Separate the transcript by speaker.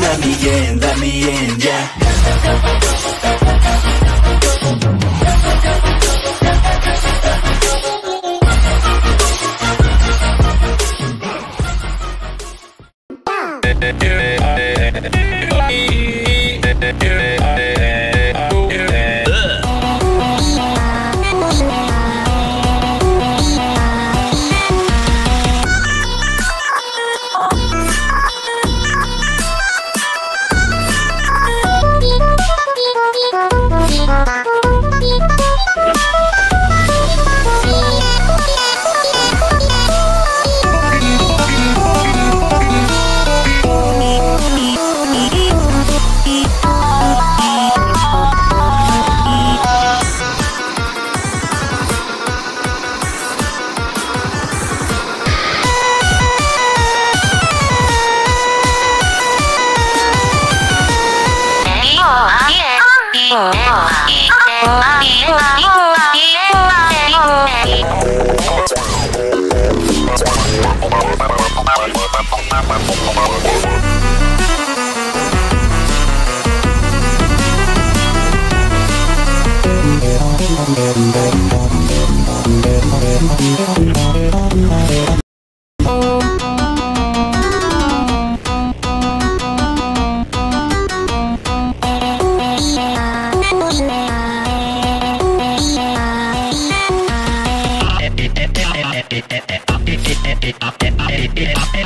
Speaker 1: let me in, let me in, yeah
Speaker 2: Bye. Thank you.